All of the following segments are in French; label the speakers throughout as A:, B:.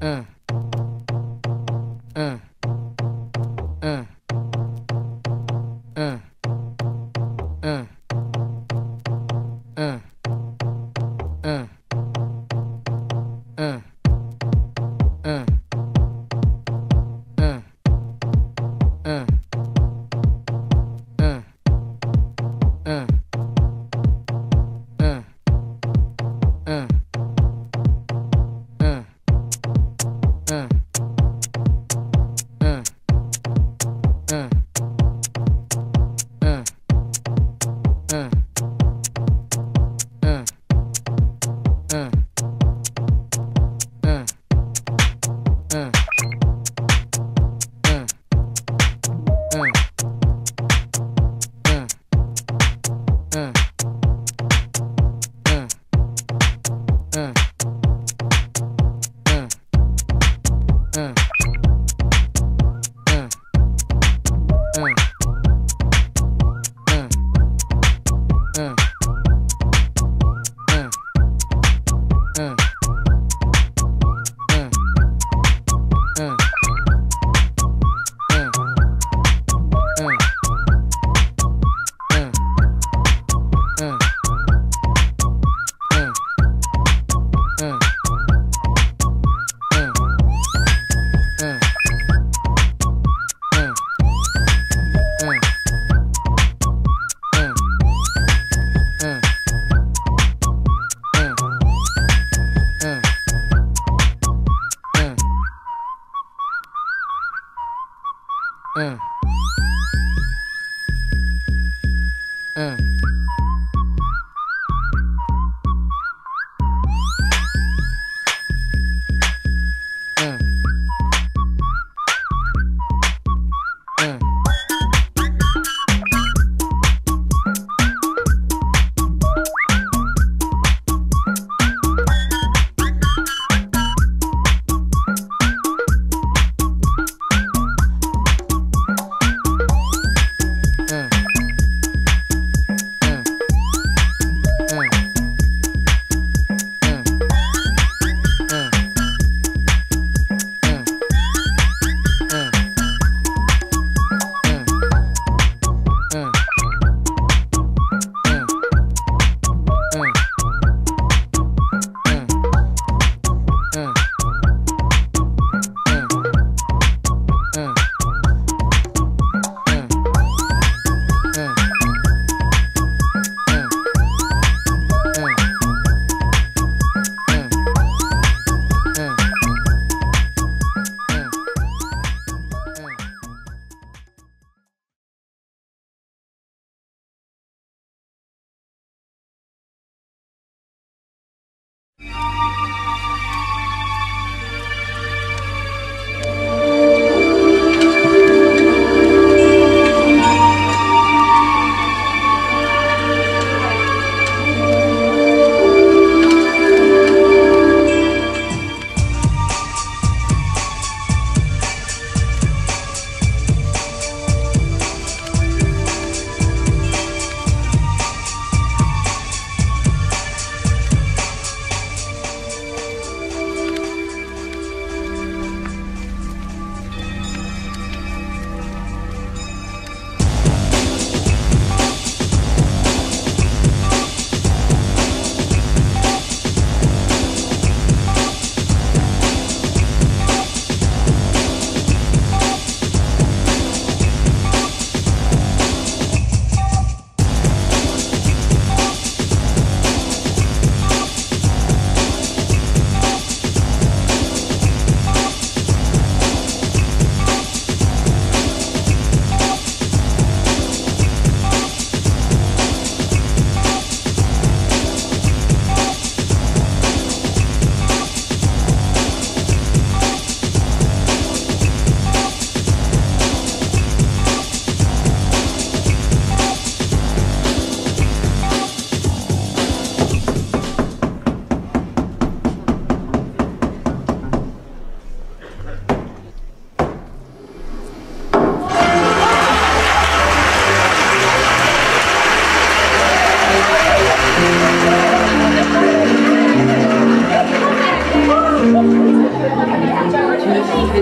A: 嗯。
B: 嗯。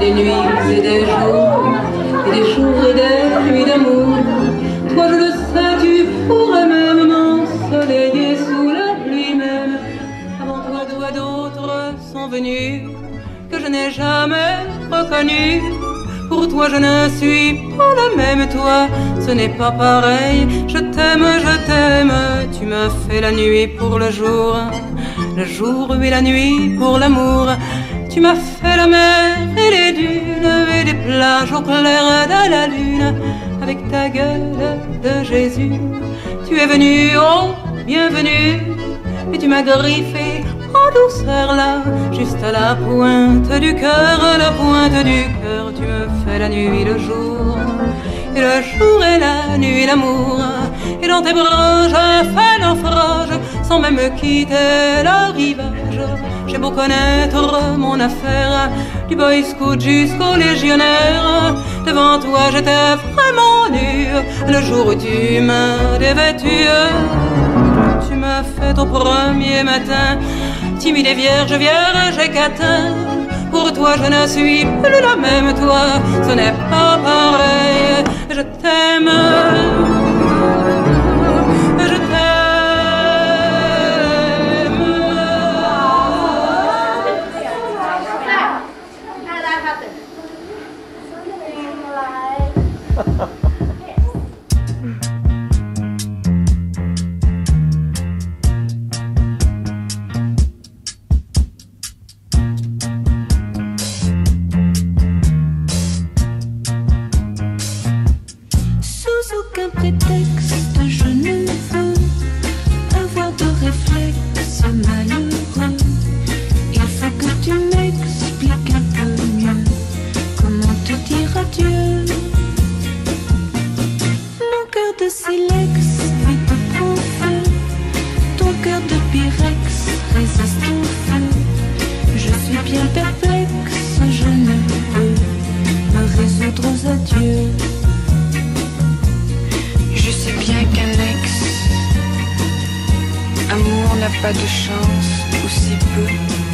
B: Des nuits et des jours, et des jours et des nuits d'amour. Toi, je le sais, tu pourrais même m'ensoleiller sous la pluie même. Avant toi, toi d'autres sont venus que je n'ai jamais reconnus. Pour toi, je ne suis pas la même, toi, ce n'est pas pareil. Je t'aime, je t'aime, tu me fais la nuit pour le jour, le jour et la nuit pour l'amour. Tu m'as fait la mer et les dunes et des plages au clair de la lune. Avec ta gueule de Jésus, tu es venu, oh, bienvenue. Et tu m'as griffé en douceur là, juste à la pointe du cœur, la pointe du cœur. Tu me fais la nuit, le jour, et le jour et la nuit, l'amour. Et dans tes bras, je fais naufrage, sans même quitter le rivage. J'ai beau connaître mon affaire, du boy scout jusqu'au légionnaire. Devant toi, j'étais vraiment nu, le jour où tu m'as dévêtu. Tu m'as fait au premier matin, timide et vierge, vierge et catin. Pour toi, je ne suis plus la même, toi, ce n'est pas pareil. Je t'aime.
C: Chance, ou si peu.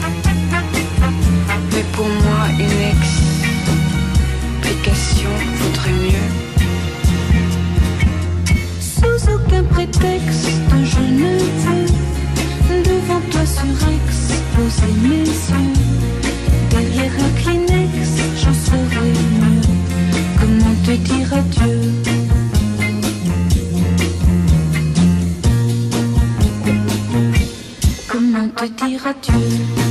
C: gratuit.